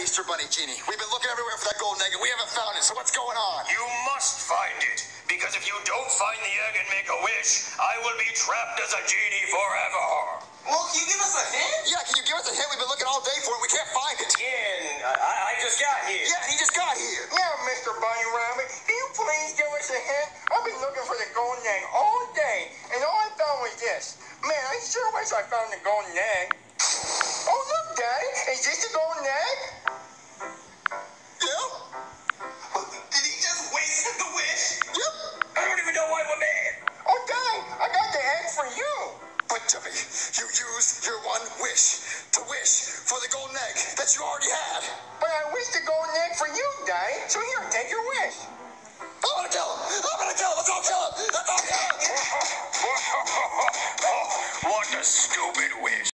Easter Bunny, Genie. We've been looking everywhere for that golden egg, and we haven't found it. So what's going on? You must find it, because if you don't find the egg and make a wish, I will be trapped as a genie forever. Well, can you give us a hint? Yeah, can you give us a hint? We've been looking all day for it. We can't find it. Again, I, I just got here. Yeah, he just got here. Now, Mr. Bunny Rabbit, can you please give us a hint? I've been looking for the golden egg all day, and all I found was this. Man, I sure wish I found the golden egg. But, Jimmy, you used your one wish to wish for the golden egg that you already had. But I wish the golden egg for you, Daddy. So here, take your wish. I'm gonna kill him. I'm gonna kill him. Let's all kill him. Let's all kill him. what a stupid wish.